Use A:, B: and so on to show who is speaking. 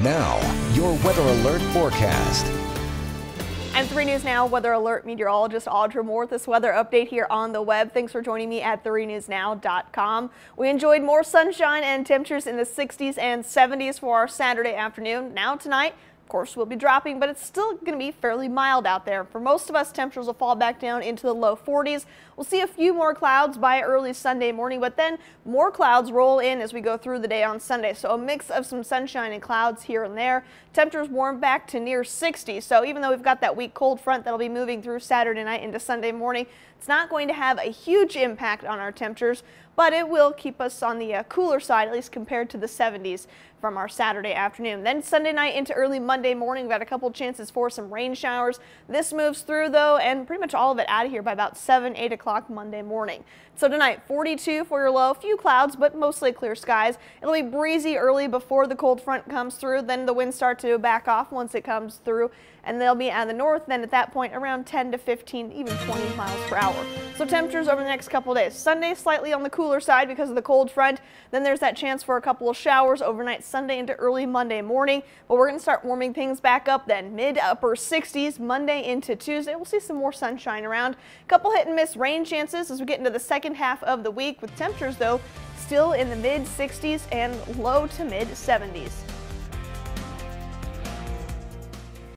A: Now, your weather alert forecast.
B: And 3 News Now weather alert meteorologist Audra Moore with this weather update here on the web. Thanks for joining me at 3newsnow.com. We enjoyed more sunshine and temperatures in the 60s and 70s for our Saturday afternoon. Now tonight, of course, we'll be dropping, but it's still going to be fairly mild out there. For most of us, temperatures will fall back down into the low 40s. We'll see a few more clouds by early Sunday morning, but then more clouds roll in as we go through the day on Sunday. So a mix of some sunshine and clouds here and there. Temperatures warm back to near 60. So even though we've got that weak cold front that'll be moving through Saturday night into Sunday morning, it's not going to have a huge impact on our temperatures, but it will keep us on the uh, cooler side, at least compared to the 70s from our Saturday afternoon. Then Sunday night into early Monday morning, we've got a couple chances for some rain showers. This moves through though, and pretty much all of it out of here by about 7, 8 o'clock Monday morning. So tonight, 42 for your low, few clouds, but mostly clear skies. It'll be breezy early before the cold front comes through. Then the winds start to back off once it comes through, and they'll be at the north. Then at that point, around 10 to 15, even 20 miles per hour. So temperatures over the next couple days. Sunday, slightly on the cooler side because of the cold front. Then there's that chance for a couple of showers overnight Sunday into early Monday morning. But we're going to start warming things back up then. Mid upper 60s Monday into Tuesday. We'll see some more sunshine around. A Couple hit and miss rain chances as we get into the second half of the week with temperatures though still in the mid 60s and low to mid 70s.